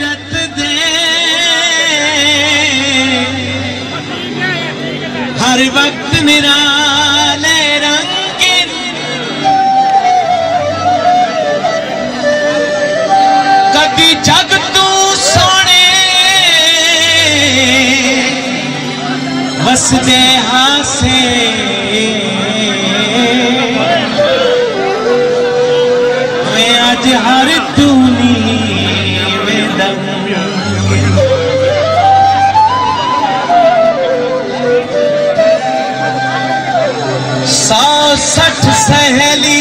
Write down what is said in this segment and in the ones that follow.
رت دے۔ ہر وقت نرالے رنگ کدی جگ تو سونے۔ بس دے ہاسے ہر ਹੱਥ ਸਹਲੀ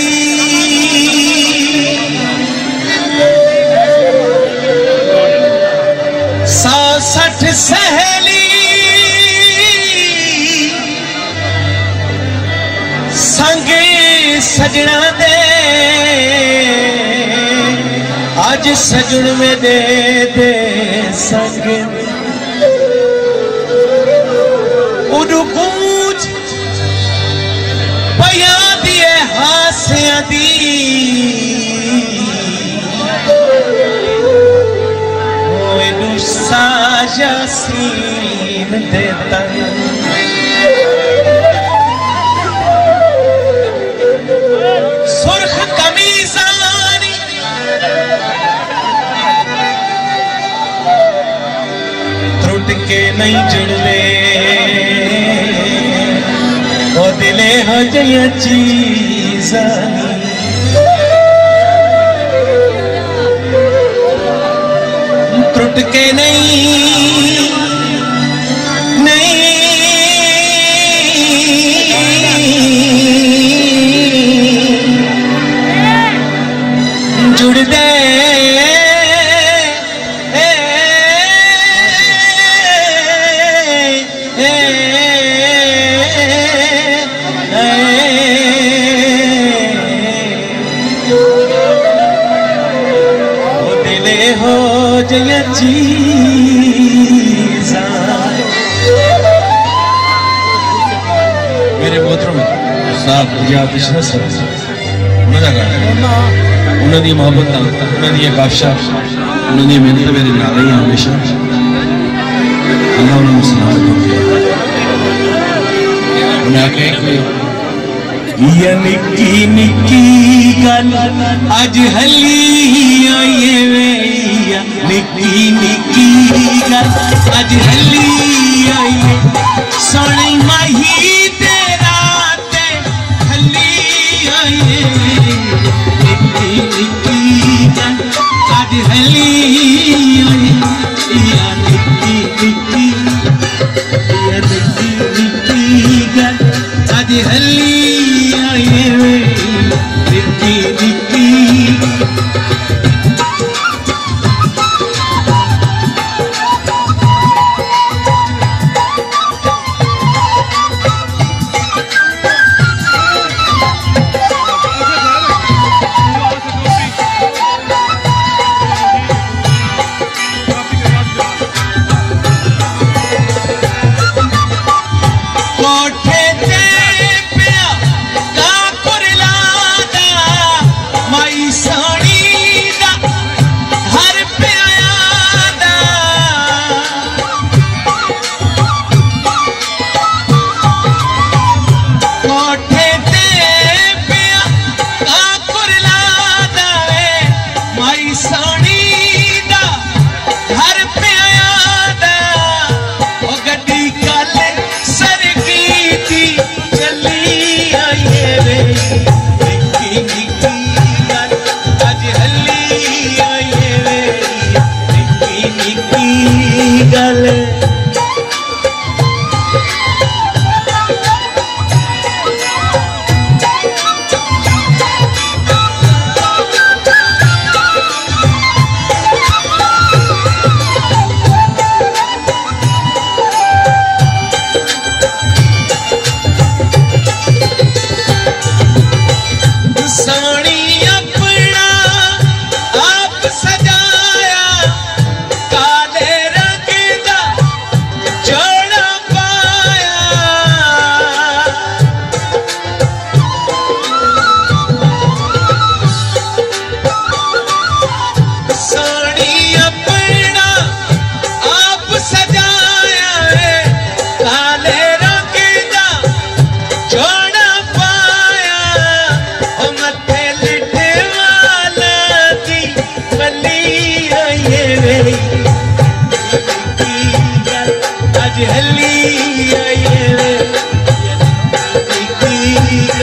ਸਾਸਠ ਸਹਲੀ ਸੰਗੇ ਸਜਣਾ ਦੇ ਅੱਜ ਸਜਣ ਮੇ ਦੇ ਦੇ ਸੰਗ ਉਡੂ Aseadi Moenu Saja Sin Deta Surkh Kamizani Trut ke nahi jilde O dile hajayati زمین ٹوٹ کے نہیں جیا چیزاں میرے محترم، صاحب یا بشنس انہوں دا گانا انہوں دی محبت دا انہوں دی کافشہ انہوں دی محنت میرے نال ہی ہمیشہ۔ اللہ انہوں نے سلام کرتے انہیں آکے کہ یا نکی نکی گل اج ہلی آئیے وے نکی نکی گل اج ہلی آئیے۔ سونے ماہی تیرا تے ہلی آئیے۔ نکی نکی گل اج ہلی آئیے۔ نکی نکی یا نکی نکی گل اج آئیے وے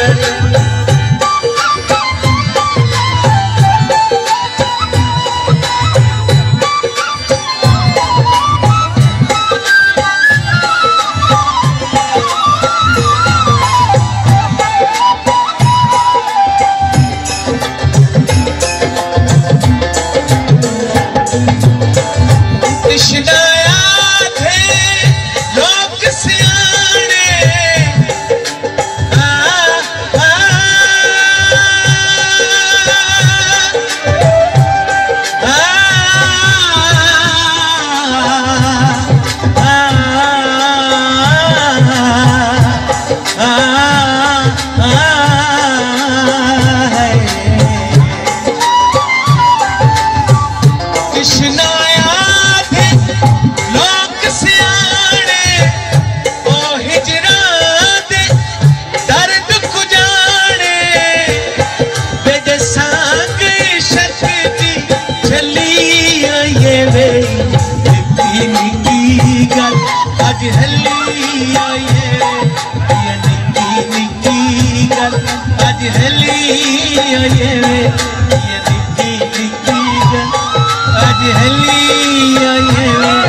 Yeah. ہلی آئیے۔ نکی نکی گل اج ہلی آئیے۔ نکی